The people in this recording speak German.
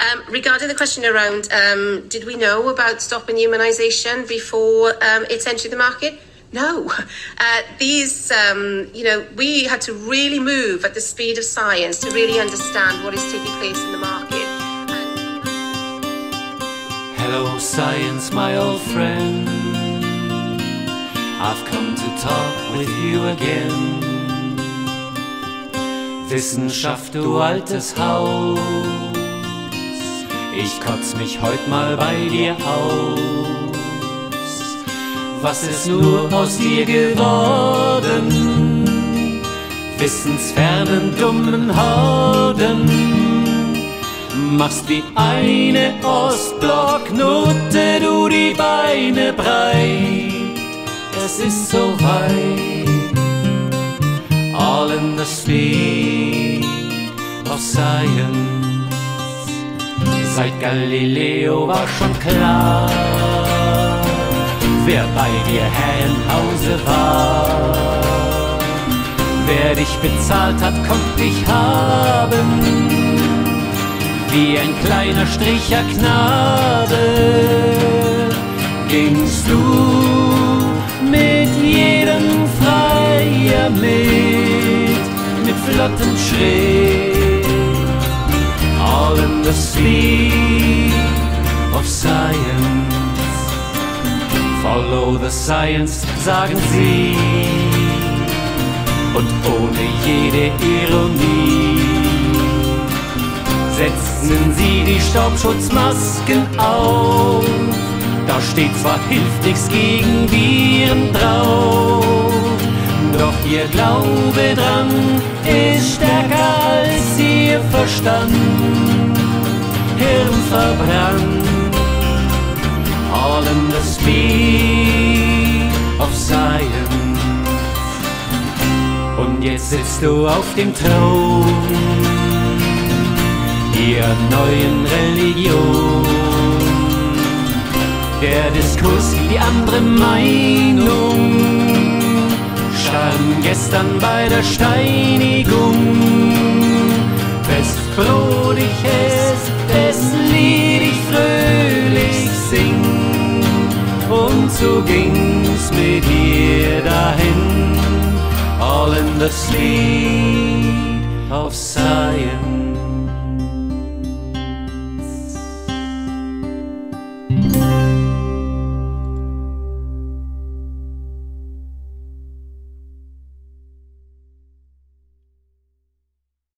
Um, regarding the question around, um, did we know about stopping humanisation before um, it's entered the market? No. Uh, these, um, you know, we had to really move at the speed of science to really understand what is taking place in the market. Hello, science, my old friend. I've come to talk with you again. Wissenschaft, du altes Haus. Ich kotz mich heut mal bei dir aus. Was ist nur aus dir geworden? Wissensfernen, dummen Horden. Machst wie eine Ostblocknote, du die Beine breit. Es ist so weit. All in the speed of science. Seit Galileo war schon klar wer bei dir Herrenhause war. Wer dich bezahlt hat, konnt dich haben, wie ein kleiner Stricher Knabe. Gingst du mit jedem Freier mit, mit flottem Schritt, Follow the science, sagen sie. Und ohne jede Ironie setzen sie die Staubschutzmasken auf. Da steht zwar hilft nichts gegen Viren drauf, doch ihr Glaube dran ist stärker als ihr Verstand. Hirn verbrannt all in the speed jetzt sitzt du auf dem Thron ihrer neuen Religion. Der Diskurs, die andere Meinung, stand gestern bei der Steinigung. Festbrotig es, das Lied ich fröhlich sing und so ging's mit ihr dahin, all in the speed of science.